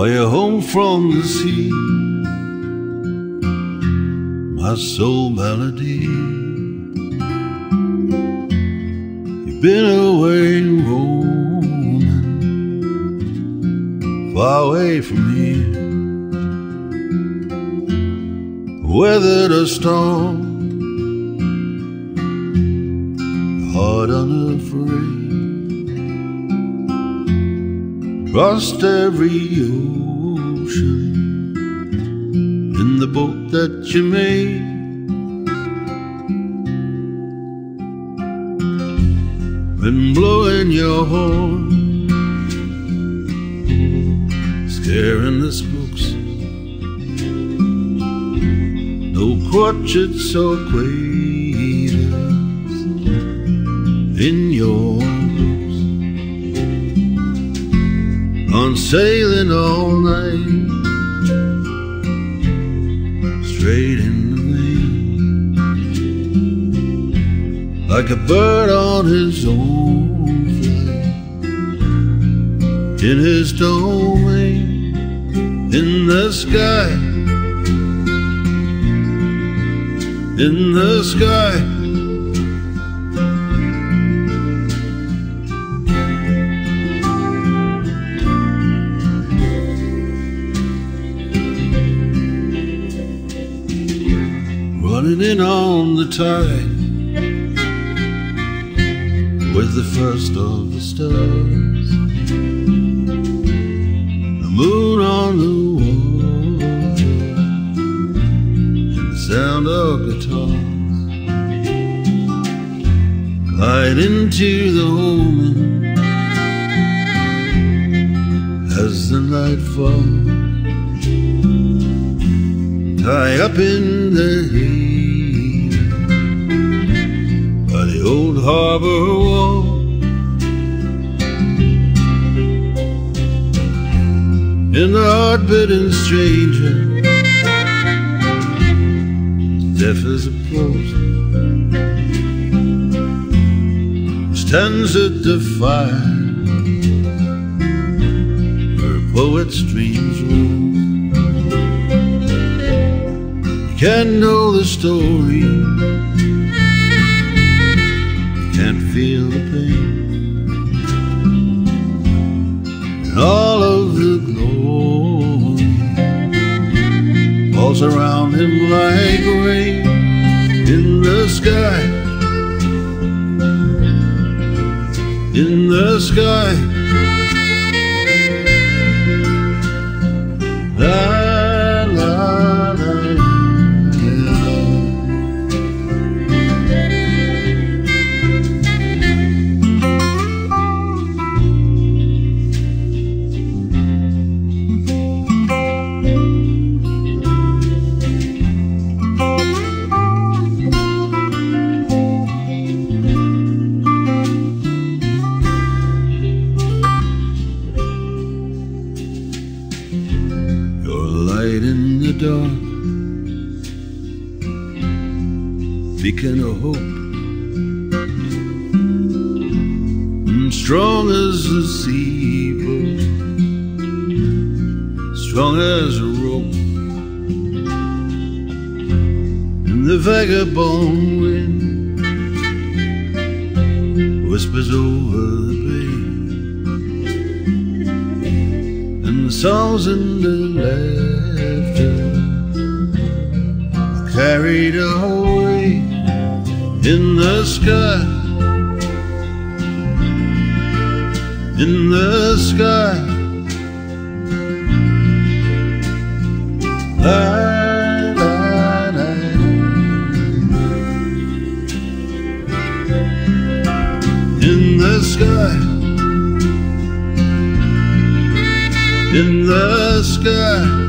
Are you home from the sea? My soul melody. You've been away roaming, far away from here. Weathered a storm, heart unafraid. Crossed every ocean in the boat that you made. Been blowing your horn, scaring the spooks. No crotchets or quavers in your sailing all night, straight in the wind, like a bird on his own flight, in his domain, in the sky, in the sky. Running in on the tide with the first of the stars, the moon on the water, and the sound of guitars. Glide into the home as the night falls tie up in the harbor wall. And the hard-bitten stranger, deaf as a post, stands at the fire where a poet's dreams roam. can't know the story. Pain. And all of the glory falls around him like rain in the sky. In the sky. Of hope, strong as the sea, strong as a rope, and the vagabond wind whispers over the bay. and the songs the laughter are carried away in the sky, in the sky. La, la, la. In the sky. in the sky.